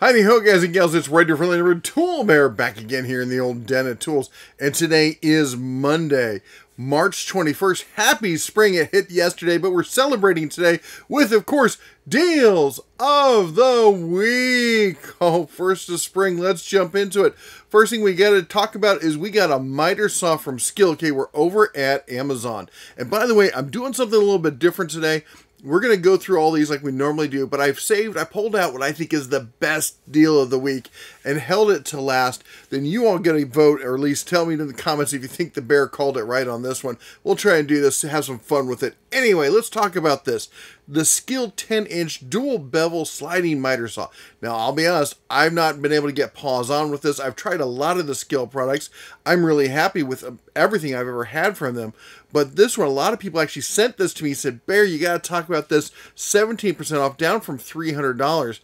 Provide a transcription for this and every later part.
Howdy ho, guys and gals. It's here from the Tool Bear back again here in the old den of tools. And today is Monday, March 21st. Happy spring. It hit yesterday, but we're celebrating today with, of course, deals of the week. Oh, first of spring. Let's jump into it. First thing we got to talk about is we got a miter saw from Skil. Okay, we're over at Amazon. And by the way, I'm doing something a little bit different today we're going to go through all these like we normally do, but I've saved, I pulled out what I think is the best deal of the week and held it to last. Then you all get a vote, or at least tell me in the comments if you think the bear called it right on this one. We'll try and do this to have some fun with it. Anyway, let's talk about this. The Skil 10 inch dual bevel sliding miter saw. Now, I'll be honest, I've not been able to get paws on with this. I've tried a lot of the Skil products. I'm really happy with um, everything I've ever had from them. But this one, a lot of people actually sent this to me, said, Bear, you got to talk about this 17% off, down from $300.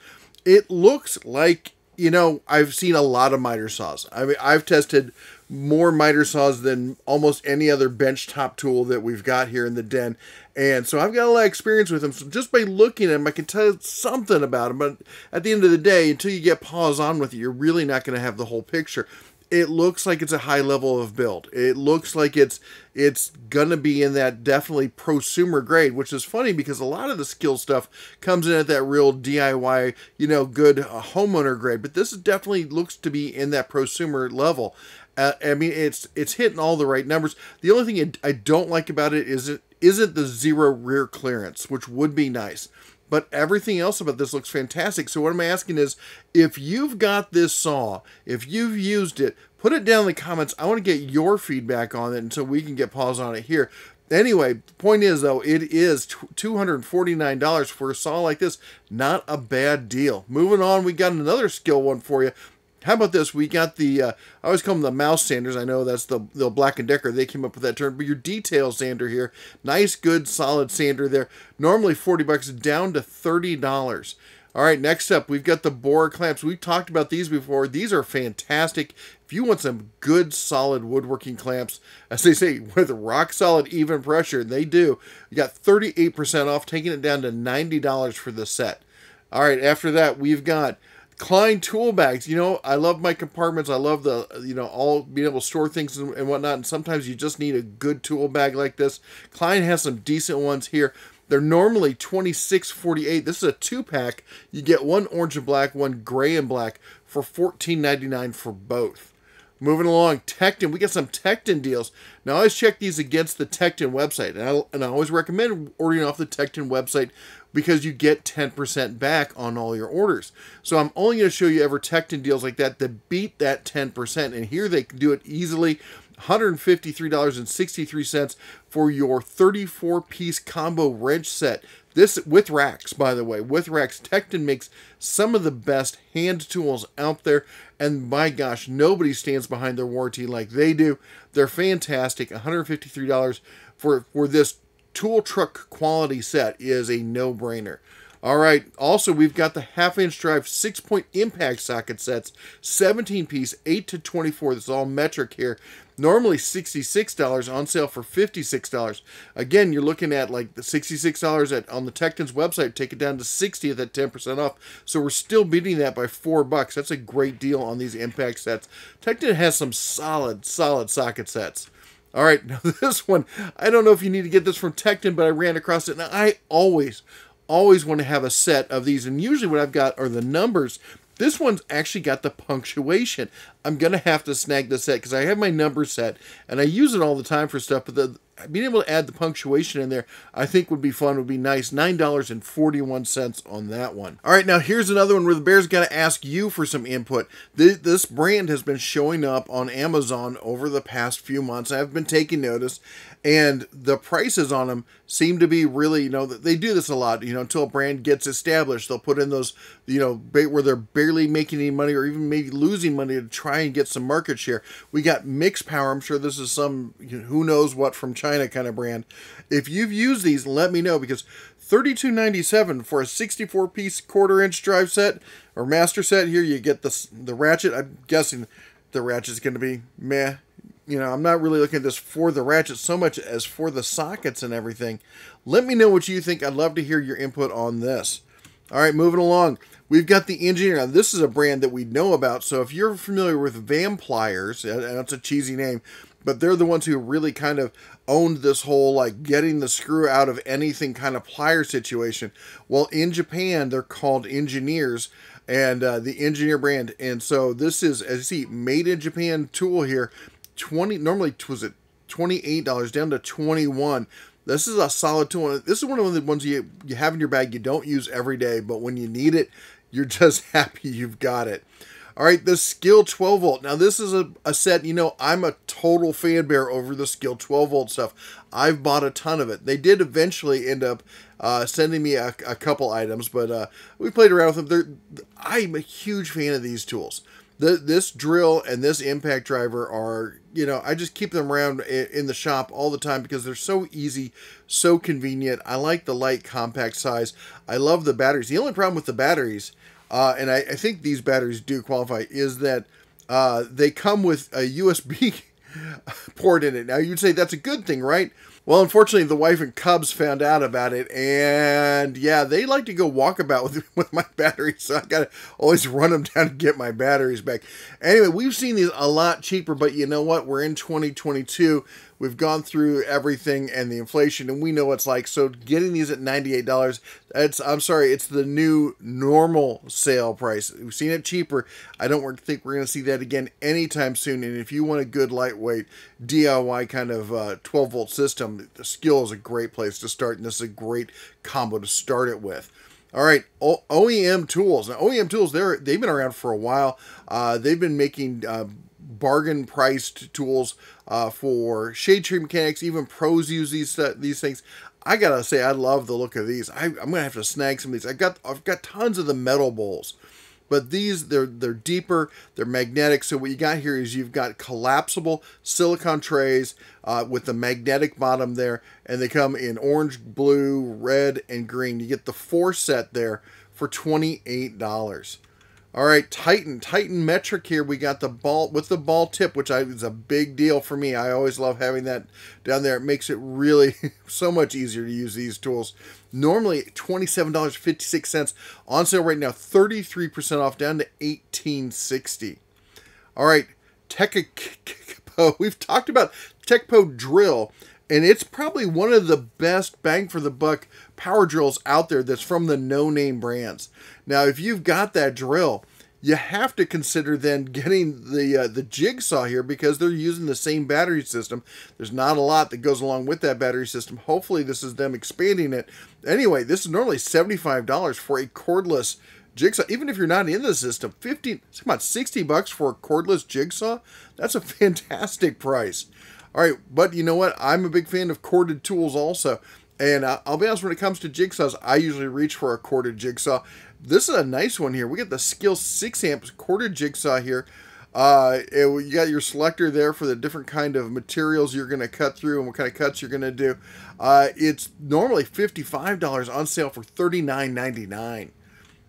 It looks like, you know, I've seen a lot of miter saws. I mean, I've tested more miter saws than almost any other bench top tool that we've got here in the den. And so I've got a lot of experience with them. So just by looking at them, I can tell something about them. But at the end of the day, until you get paws on with it, you're really not going to have the whole picture it looks like it's a high level of build. It looks like it's it's gonna be in that definitely prosumer grade, which is funny because a lot of the Skil stuff comes in at that real DIY, you know, good uh, homeowner grade. But this definitely looks to be in that prosumer level. Uh, I mean, it's it's hitting all the right numbers. The only thing I don't like about it is it isn't the zero rear clearance, which would be nice but everything else about this looks fantastic. So what I'm asking is, if you've got this saw, if you've used it, put it down in the comments. I want to get your feedback on it until we can get pause on it here. Anyway, the point is though, it is $249 for a saw like this. Not a bad deal. Moving on, we got another Skil one for you. How about this? We got the, uh, I always call them the mouse sanders. I know that's the, the Black & Decker. They came up with that term. But your detail sander here, nice, good, solid sander there. Normally 40 bucks, down to $30. All right, next up, we've got the Bora clamps. We've talked about these before. These are fantastic. If you want some good, solid woodworking clamps, as they say, with rock solid, even pressure, they do. You got 38% off, taking it down to $90 for the set. All right, after that, we've got Klein tool bags. You know, I love my compartments. I love the, you know, all being able to store things and, and whatnot. And sometimes you just need a good tool bag like this. Klein has some decent ones here. They're normally twenty six forty eight. This is a two pack. You get one orange and black, one gray and black for fourteen ninety nine for both. Moving along, Tekton. We got some Tekton deals. Now, I always check these against the Tekton website, and I, and I always recommend ordering off the Tekton website because you get 10% back on all your orders. So I'm only going to show you ever Tekton deals like that that beat that 10%, and here they can do it easily. $153.63 for your 34 piece combo wrench set. This with racks, by the way, with racks, Tekton makes some of the best hand tools out there, and my gosh, nobody stands behind their warranty like they do. They're fantastic. $153 for for this tool truck quality set is a no-brainer. All right. Also, we've got the half inch drive six point impact socket sets, 17 piece, 8 to 24. This is all metric here. Normally $66 on sale for $56. Again, you're looking at like the $66 at on the Tekton's website, take it down to 60 at that 10% off. So we're still beating that by four bucks. That's a great deal on these impact sets. Tekton has some solid, solid socket sets. All right, now this one, I don't know if you need to get this from Tekton, but I ran across it. Now, I always, always want to have a set of these. And usually what I've got are the numbers. This one's actually got the punctuation. I'm to have to snag this set because I have my number set and I use it all the time for stuff. But the, being able to add the punctuation in there, I think would be fun, would be nice. $9.41 on that one. All right, now here's another one where the Bears got to ask you for some input. This, this brand has been showing up on Amazon over the past few months. I've been taking notice, and the prices on them seem to be really you know they do this a lot you know until a brand gets established they'll put in those you know where they're barely making any money or even maybe losing money to try and get some market share we got Mixpower. i'm sure this is some you know, who knows what from china kind of brand if you've used these let me know because 32.97 for a 64 piece quarter inch drive set or master set here you get the the ratchet i'm guessing the ratchet's going to be meh you know, I'm not really looking at this for the ratchet so much as for the sockets and everything. Let me know what you think. I'd love to hear your input on this. All right, moving along. We've got the Engineer. Now, this is a brand that we know about. So if you're familiar with Vampliers, and that's a cheesy name, but they're the ones who really kind of owned this whole like getting the screw out of anything kind of plier situation. Well, in Japan, they're called engineers and uh, the engineer brand. And so this is, as you see, made in Japan tool here. 20 normally was it $28 down to 21 this is a solid tool. This is one of the ones you, you have in your bag you don't use every day, but when you need it, you're just happy you've got it. All right, the Skil 12 volt. Now, this is a, a set, you know, I'm a total fan bear over the Skil 12 volt stuff. I've bought a ton of it. They did eventually end up uh, sending me a, a, couple items, but uh, we played around with them. They're, I'm a huge fan of these tools the, this drill and this impact driver are, you know, I just keep them around in the shop all the time because they're so easy, so convenient. I like the light compact size. I love the batteries. The only problem with the batteries, uh, and I, I, think these batteries do qualify, is that uh, they come with a USB port in it. Now, you'd say that's a good thing, right? Well, unfortunately, the wife and cubs found out about it, and yeah, they like to go walkabout with with my batteries, so I gotta always run them down to get my batteries back. Anyway, we've seen these a lot cheaper, but you know what? We're in 2022. We've gone through everything and the inflation, and we know what's like. So getting these at $98, it's I'm sorry, it's the new normal sale price. We've seen it cheaper. I don't think we're going to see that again anytime soon. And if you want a good lightweight DIY kind of uh, 12 volt system, the Skil is a great place to start, and this is a great combo to start it with. All right, o- OEM tools. Now, OEM tools, they're they've been around for a while. Uh, they've been making uh, bargain priced tools uh, for shade tree mechanics. Even pros use these uh, these things. I gotta say, I love the look of these. I, am gonna have to snag some of these. I got I've got tons of the metal bowls, but these they're they're deeper. They're magnetic. So what you got here is you've got collapsible silicon trays uh, with the magnetic bottom there, and they come in orange, blue, red, and green. You get the four set there for twenty eight dollars. All right, Titan, Titan metric here. We got the ball with the ball tip, which I, is a big deal for me. I always love having that down there. It makes it really so much easier to use these tools. Normally $27.56 on sale right now, 33% off down to 1860. All right, Teccpo. We've talked about Teccpo drill and it's probably one of the best bang for the buck power drills out there that's from the no name brands. Now, if you've got that drill, you have to consider then getting the uh, the jigsaw here because they're using the same battery system. There's not a lot that goes along with that battery system. Hopefully, this is them expanding it. Anyway, this is normally $75 for a cordless jigsaw. Even if you're not in the system, 50 about 60 bucks for a cordless jigsaw. That's a fantastic price. All right, but you know what? I'm a big fan of corded tools also. And I'll be honest, when it comes to jigsaws, I usually reach for a corded jigsaw. This is a nice one here. We got the Skil 6 amps corded jigsaw here. Uh, it, you got your selector there for the different kind of materials you're going to cut through and what kind of cuts you're going to do. Uh, it's normally $55 on sale for $39.99.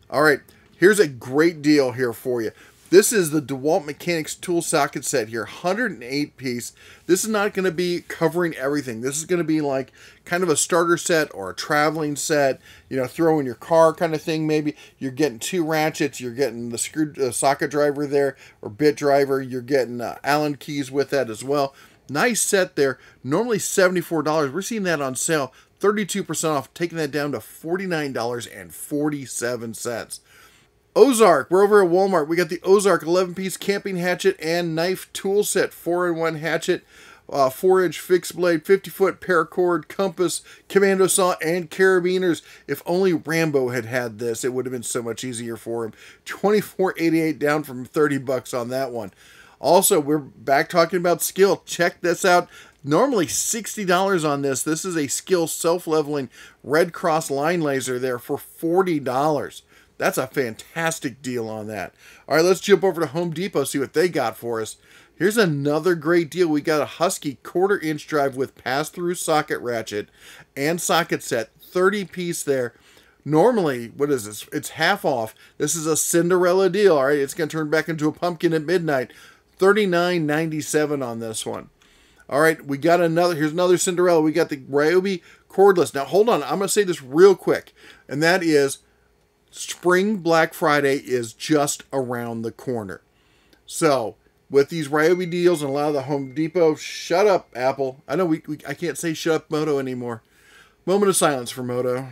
All right, here's a great deal here for you. This is the DeWalt Mechanics tool socket set here, 108 piece. This is not going to be covering everything. This is going to be like kind of a starter set or a traveling set, you know, throw in your car kind of thing maybe. You're getting two ratchets, you're getting the screw uh, socket driver there or bit driver, you're getting uh, Allen keys with that as well. Nice set there. Normally $74. We're seeing that on sale. 32% off, taking that down to $49.47. Ozark. We're over at Walmart. We got the Ozark 11 piece camping hatchet and knife tool set. 4 in 1 hatchet, uh, 4 inch fixed blade, 50 foot paracord, compass, commando saw, and carabiners. If only Rambo had had this, it would have been so much easier for him. 24.88 down from 30 bucks on that one. Also, we're back talking about Skil. Check this out. Normally $60 on this. This is a Skil self leveling Red Cross line laser there for $40. That's a fantastic deal on that. All right, let's jump over to Home Depot, see what they got for us. Here's another great deal. We got a Husky quarter inch drive with pass through socket ratchet and socket set, 30 piece there. Normally, what is this? It's half off. This is a Cinderella deal. All right, it's going to turn back into a pumpkin at midnight. $39.97 on this one. All right, we got another. Here's another Cinderella. We got the Ryobi cordless. Now, hold on. I'm going to say this real quick, and that is spring Black Friday is just around the corner. So, with these Ryobi deals and a lot of the Home Depot, shut up, Apple. I know we, we I can't say shut up Moto anymore. Moment of silence for Moto.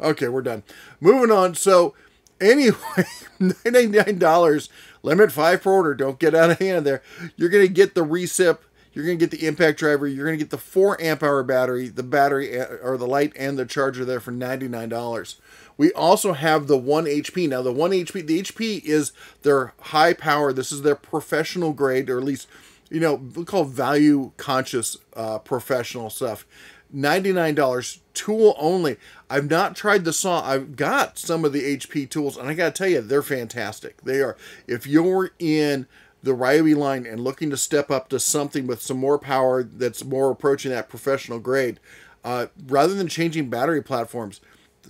Okay, we're done. Moving on. So, anyway, $99 limit five per order. Don't get out of hand there. You're going to get the recip. You're going to get the impact driver. You're going to get the 4 amp hour battery, the battery uh, or the light and the charger there for $99. We also have the 1 HP. Now, the 1 HP, the HP is their high power. This is their professional grade, or at least, you know, we call value conscious uh, professional stuff. $99 tool only. I've not tried the saw. I've got some of the HP tools, and I got to tell you, they're fantastic. They are. If you're in the Ryobi line and looking to step up to something with some more power that's more approaching that professional grade, uh, rather than changing battery platforms,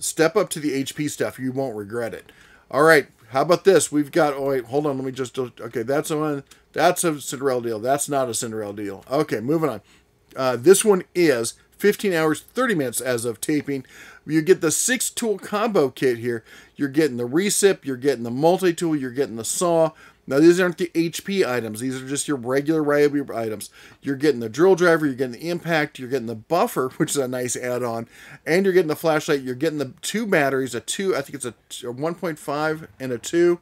step up to the HP stuff. You won't regret it. All right. How about this? We've got. Oh wait, hold on. Let me just. Okay, that's a one. That's a Cinderella deal. That's not a Cinderella deal. Okay, moving on. Uh, this one is 15 hours 30 minutes as of taping. You get the six tool combo kit here. You're getting the recip. You're getting the multi tool. You're getting the saw. Now, these aren't the HP items. These are just your regular Ryobi items. You're getting the drill driver, you're getting the impact, you're getting the buffer, which is a nice add-on, and you're getting the flashlight. You're getting the two batteries, a two, I think it's a, a 1.5 and a 2,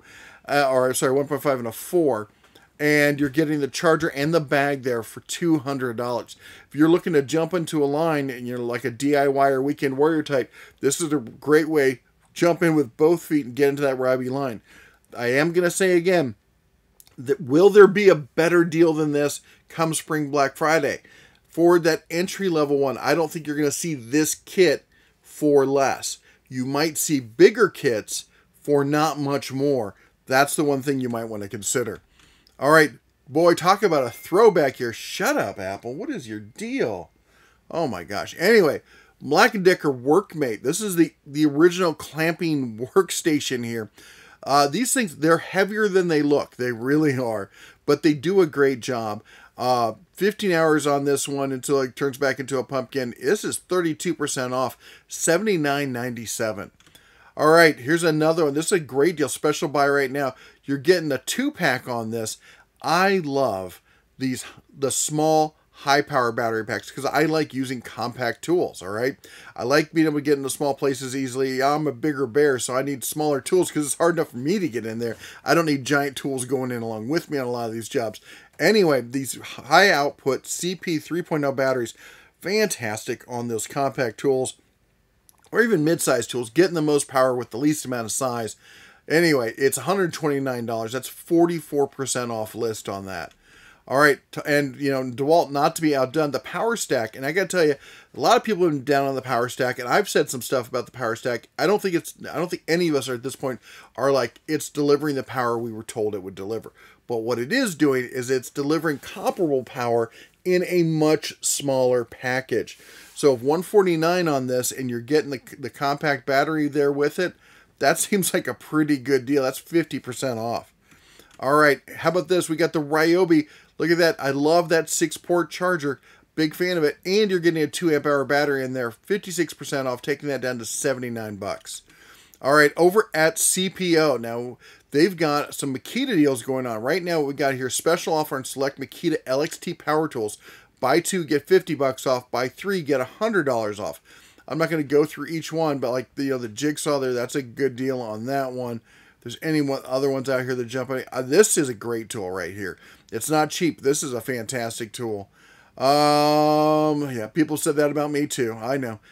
uh, or sorry, 1.5 and a 4. And you're getting the charger and the bag there for $200. If you're looking to jump into a line and you're like a DIY or weekend warrior type, this is a great way. Jump in with both feet and get into that Ryobi line. I am going to say again, that will there be a better deal than this come spring Black Friday? For that entry level one, I don't think you're going to see this kit for less. You might see bigger kits for not much more. That's the one thing you might want to consider. All right, boy, talk about a throwback here. Shut up, Apple. What is your deal? Oh my gosh. Anyway, Black & Decker Workmate. This is the, the original clamping workstation here. Uh, these things, they're heavier than they look. They really are. But they do a great job. Uh, 15 hours on this one until it turns back into a pumpkin. This is 32% off, 79.97. All right, here's another one. This is a great deal, special buy right now. You're getting a two pack on this. I love these the small high power battery packs because I like using compact tools. All right. I like being able to get into small places easily. I'm a bigger bear, so I need smaller tools because it's hard enough for me to get in there. I don't need giant tools going in along with me on a lot of these jobs. Anyway, these high output CP 3.0 batteries, fantastic on those compact tools or even mid-sized tools, getting the most power with the least amount of size. Anyway, it's $129. That's 44% off list on that. All right, and you know, DeWalt not to be outdone, the Power Stack, and I got to tell you, a lot of people have been down on the Power Stack, and I've said some stuff about the Power Stack. I don't think it's, I don't think any of us are at this point are like it's delivering the power we were told it would deliver. But what it is doing is it's delivering comparable power in a much smaller package. So if 149 on this, and you're getting the the compact battery there with it, that seems like a pretty good deal. That's 50% off. All right, how about this? We got the Ryobi Look at that. I love that six port charger. Big fan of it. And you're getting a 2 amp hour battery in there. 56% off, taking that down to 79 bucks. All right, over at CPO. Now, they've got some Makita deals going on. Right now, we got here special offer on select Makita LXT power tools. Buy two, get 50 bucks off. Buy three, get $100 off. I'm not going to go through each one, but like the, you know, the jigsaw there, that's a good deal on that one. There's any other ones out here that jump on. Uh, this is a great tool right here. It's not cheap. This is a fantastic tool. Um, yeah, people said that about me too. I know.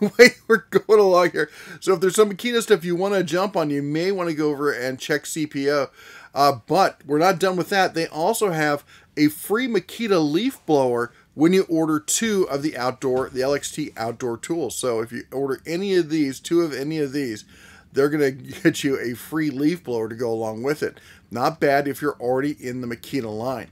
Anyway, we're going along here. So if there's some Makita stuff you want to jump on, you may want to go over and check CPO. Uh, but we're not done with that. They also have a free Makita leaf blower when you order two of the outdoor, the LXT outdoor tools. So if you order any of these, two of any of these, they're going to get you a free leaf blower to go along with it. Not bad if you're already in the Makita line.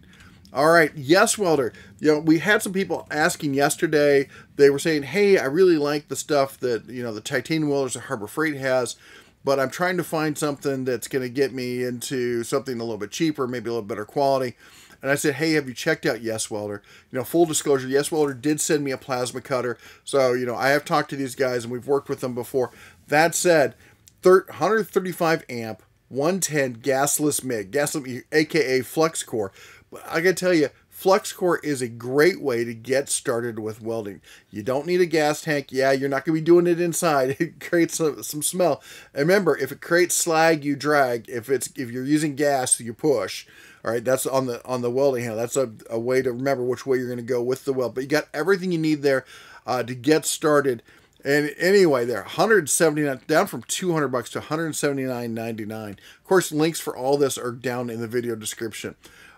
All right, yes, welder. You know, we had some people asking yesterday. They were saying, "Hey, I really like the stuff that you know the titanium welders that Harbor Freight has, but I'm trying to find something that's going to get me into something a little bit cheaper, maybe a little better quality." And I said, "Hey, have you checked out YesWelder?" You know, full disclosure, YesWelder did send me a plasma cutter, so you know I have talked to these guys and we've worked with them before. That said, 135 amp, 110 gasless MIG, gasless, aka flux core. But I gotta tell you, flux core is a great way to get started with welding. You don't need a gas tank. Yeah, you're not gonna be doing it inside. It creates some, some smell. And remember, if it creates slag, you drag. If it's if you're using gas, you push. All right, that's on the on the welding handle. That's a, a way to remember which way you're to go with the weld. But you got everything you need there uh, to get started. And anyway, there 179 down from 200 bucks to 179.99. Of course, links for all this are down in the video description.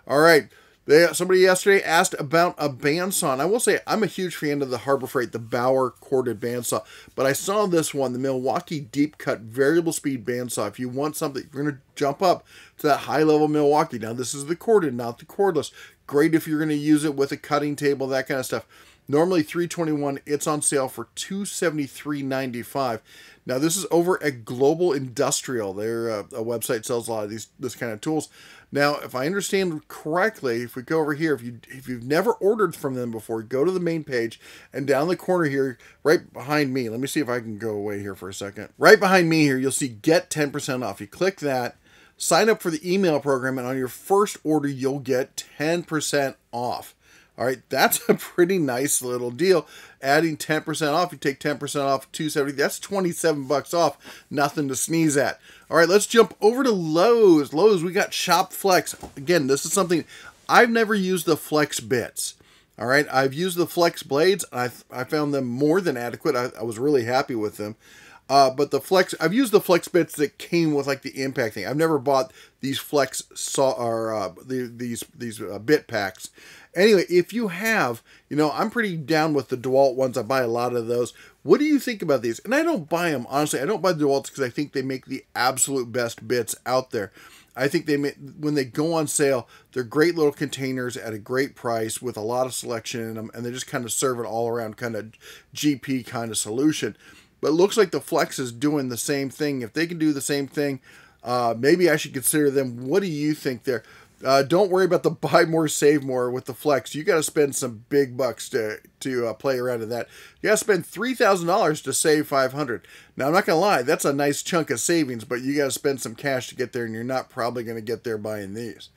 All right. They, somebody yesterday asked about a bandsaw. And I will say I'm a huge fan of the Harbor Freight, the Bauer corded bandsaw. But I saw this one, the Milwaukee Deep Cut Variable Speed Bandsaw. If you want something, you're going to jump up to that high level Milwaukee. Now, this is the corded, not the cordless. Great if you're going to use it with a cutting table, that kind of stuff. Normally 321, it's on sale for 273.95. Now this is over at Global Industrial. Their uh, a website sells a lot of these this kind of tools. Now, if I understand correctly, if we go over here, if you if you've never ordered from them before, go to the main page and down the corner here, right behind me. Let me see if I can go away here for a second. Right behind me here, you'll see get 10% off. You click that, sign up for the email program, and on your first order, you'll get 10% off. All right, that's a pretty nice little deal. Adding 10% off, you take 10% off 270. That's 27 bucks off. Nothing to sneeze at. All right, let's jump over to Lowe's. Lowe's, we got Shop Flex. Again, this is something I've never used the Flex bits. All right, I've used the Flex blades. I I found them more than adequate. I, I was really happy with them. Uh, but the flex, I've used the flex bits that came with like the impact thing. I've never bought these flex saw or uh, the, these these uh, bit packs. Anyway, if you have, you know, I'm pretty down with the DeWalt ones. I buy a lot of those. What do you think about these? And I don't buy them honestly. I don't buy the DeWalts because I think they make the absolute best bits out there. I think they make, when they go on sale, they're great little containers at a great price with a lot of selection in them, and they just kind of serve an all around kind of GP kind of solution. But it looks like the Flex is doing the same thing. If they can do the same thing, uh, maybe I should consider them. What do you think there? Uh, don't worry about the buy more, save more with the Flex. You got to spend some big bucks to to uh, play around in that. You got to spend three thousand dollars to save five hundred. Now I'm not gonna lie, that's a nice chunk of savings, but you got to spend some cash to get there, and you're not probably gonna get there buying these.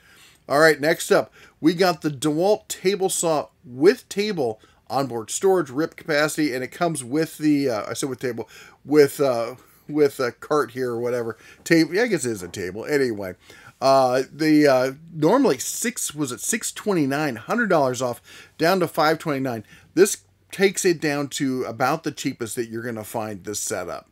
All right, next up, we got the DeWalt table saw with table onboard storage, rip capacity, and it comes with the uh, I said with table with uh, with a cart here or whatever table. Yeah, I guess it is a table anyway. Uh, the uh, normally six was at six twenty nine, hundred dollars off, down to five twenty nine. This takes it down to about the cheapest that you're gonna find this setup.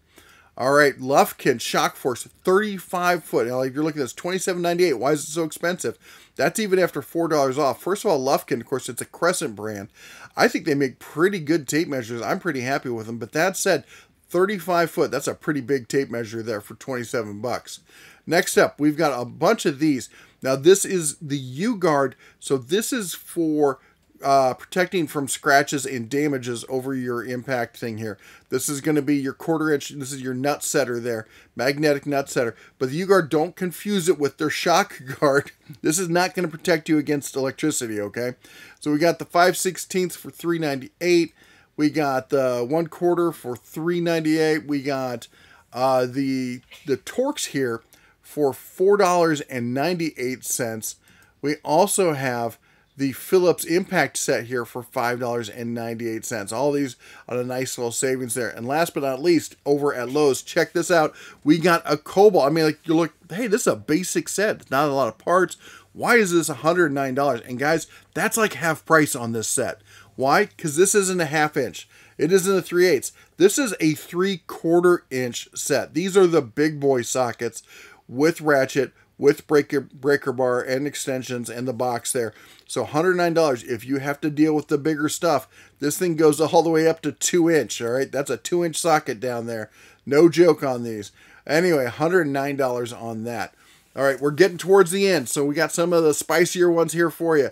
All right, Lufkin Shock Force 35 foot. Now, if you're looking at this, 27.98. Why is it so expensive? That's even after $4 off. First of all, Lufkin, of course, it's a Crescent brand. I think they make pretty good tape measures. I'm pretty happy with them. But that said, 35 foot, that's a pretty big tape measure there for 27 bucks. Next up, we've got a bunch of these. Now, this is the U-Guard. So this is for uh, protecting from scratches and damages over your impact thing here. This is going to be your quarter inch. This is your nut setter there, magnetic nut setter. But the U-Guard, don't confuse it with their shock guard. This is not going to protect you against electricity, okay? So we got the 5 16ths for 398 We got the 1 quarter for 398 We got uh, the, the Torx here for $4.98. We also have the Phillips Impact set here for $5.98. All these on a nice little savings there. And last but not least, over at Lowe's, check this out. We got a Kobalt. I mean, like you look, hey, this is a basic set. Not a lot of parts. Why is this $109? And guys, that's like half price on this set. Why? Because this isn't a half inch. It isn't a 3 eighths. This is a 3 quarter inch set. These are the big boy sockets with ratchet with breaker breaker bar and extensions and the box there. So $109 if you have to deal with the bigger stuff. This thing goes all the way up to 2 inch, all right? That's a 2 inch socket down there. No joke on these. Anyway, $109 on that. All right, we're getting towards the end, so we got some of the spicier ones here for you.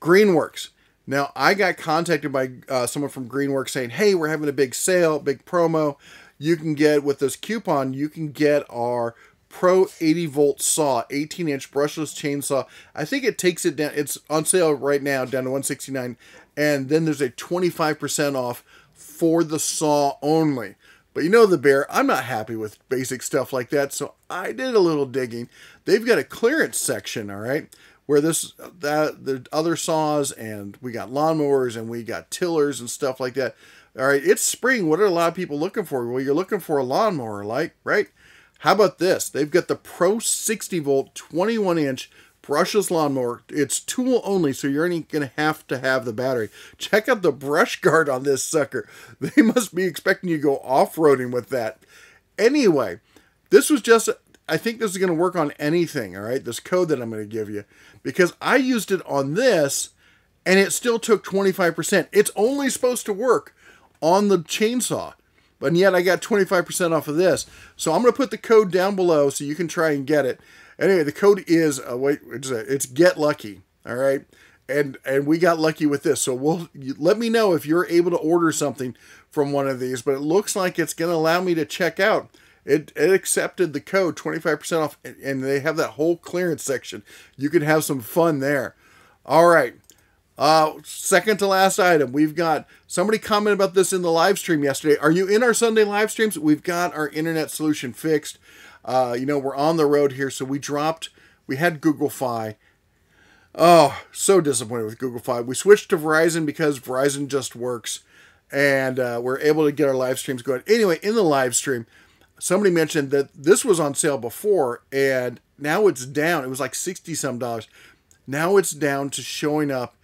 Greenworks. Now, I got contacted by uh, someone from Greenworks saying, hey, we're having a big sale, big promo. You can get, with this coupon, you can get our Pro 80 volt saw, 18 inch brushless chainsaw. I think it takes it down. It's on sale right now down to 169 and then there's a 25% off for the saw only. But you know the bear, I'm not happy with basic stuff like that, so I did a little digging. They've got a clearance section, all right, where this that the other saws and we got lawnmowers and we got tillers and stuff like that. All right, it's spring. What are a lot of people looking for? Well, you're looking for a lawnmower, like, right? How about this? They've got the Pro 60 volt 21 inch brushless lawnmower. It's tool only, so you're only going to have to have the battery. Check out the brush guard on this sucker. They must be expecting you to go off-roading with that. Anyway, this was just, I think this is going to work on anything, all right? This code that I'm going to give you. Because I used it on this, and it still took 25%. It's only supposed to work on the chainsaw. But yet I got 25% off of this. So I'm going to put the code down below so you can try and get it. Anyway, the code is uh, wait, it's, uh, it's get lucky. All right, and and we got lucky with this. So we'll let me know if you're able to order something from one of these. But it looks like it's going to allow me to check out. It, it accepted the code 25% off, and they have that whole clearance section. You can have some fun there. All right. Uh, second to last item, we've got somebody commented about this in the live stream yesterday. Are you in our Sunday live streams? We've got our internet solution fixed. Uh, you know, we're on the road here, so we dropped, we had Google Fi. Oh, so disappointed with Google Fi. We switched to Verizon because Verizon just works, and uh, we're able to get our live streams going. Anyway, in the live stream, somebody mentioned that this was on sale before, and now it's down. It was like 60 some dollars. Now it's down to showing up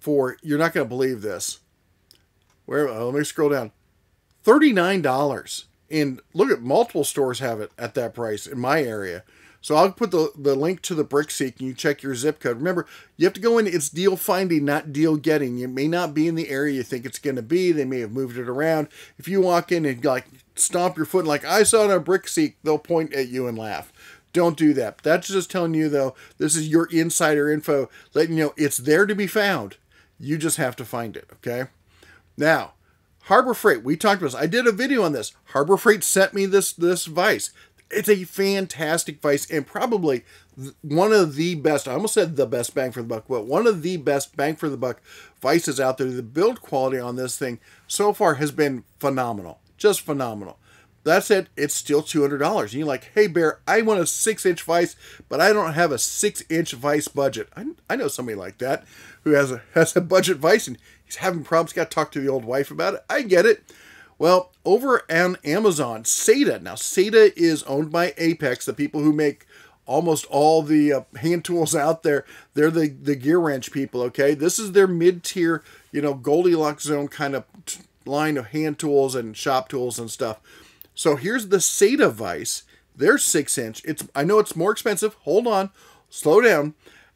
for, you're not going to believe this. Where, uh, let me scroll down. $39 and look at multiple stores have it at that price in my area. So I'll put the, the link to the BrickSeek and you check your zip code. Remember, you have to go in, it's deal finding, not deal getting. It may not be in the area you think it's going to be. They may have moved it around. If you walk in and like stomp your foot like, I saw it on BrickSeek, they'll point at you and laugh. Don't do that. That's just telling you, though, this is your insider info, letting you know it's there to be found. You just have to find it, okay? Now, Harbor Freight, we talked about this. I did a video on this. Harbor Freight sent me this this vice. It's a fantastic vice and probably one of the best. I almost said the best bang for the buck, but one of the best bang for the buck vices out there. The build quality on this thing so far has been phenomenal, just phenomenal. That's it. It's still two hundred dollars. And you're like, hey Bear, I want a six inch vise, but I don't have a six inch vise budget. I, I know somebody like that who has a has a budget vise and He's having problems. Got to talk to the old wife about it. I get it. Well, over on Amazon, SATA. Now, SATA is owned by Apex, the people who make almost all the uh, hand tools out there. They're the, the gear wrench people, okay? This is their mid tier, you know, Goldilocks zone kind of line of hand tools and shop tools and stuff. So here's the SATA vice. They're six inch. It's I know it's more expensive. Hold on, slow down.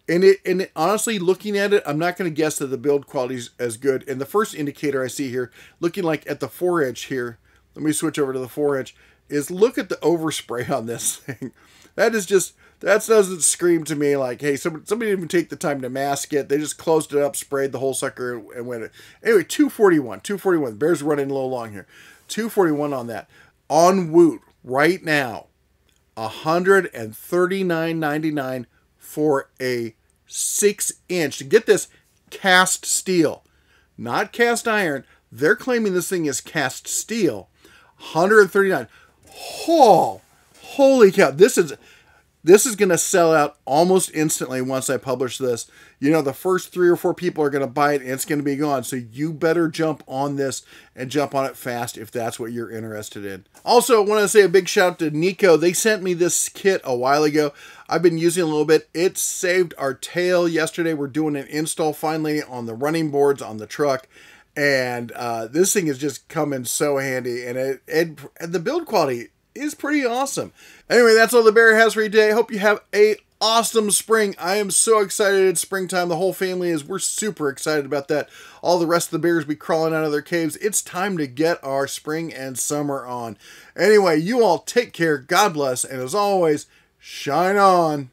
And it and it, honestly, looking at it, I'm not going to guess that the build quality is as good. And the first indicator I see here, looking like at the four inch here, let me switch over to the four inch, is look at the overspray on this thing. That is just that doesn't scream to me like, hey, somebody, somebody didn't even take the time to mask it. They just closed it up, sprayed the whole sucker, and went. Anyway, 241, 241. Bears running little long here. 241 on that. On Woot right now, 139.99 for a six inch. To get this, cast steel, not cast iron. They're claiming this thing is cast steel. 139. Oh, holy cow! This is this is going to sell out almost instantly once I publish this. You know, the first three or four people are going to buy it and it's going to be gone. So you better jump on this and jump on it fast if that's what you're interested in. Also, I want to say a big shout out to Neiko. They sent me this kit a while ago. I've been using a little bit. It saved our tail yesterday. We're doing an install finally on the running boards on the truck. And uh, this thing is just coming so handy. And it, it and the build quality is pretty awesome. Anyway, that's all the bear has for you today. Hope you have a awesome spring. I am so excited it's springtime. The whole family is. We're super excited about that. All the rest of the bears be crawling out of their caves. It's time to get our spring and summer on. Anyway, you all take care. God bless. And as always, shine on.